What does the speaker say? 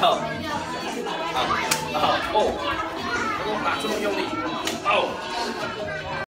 好好好哦怎么打这么用力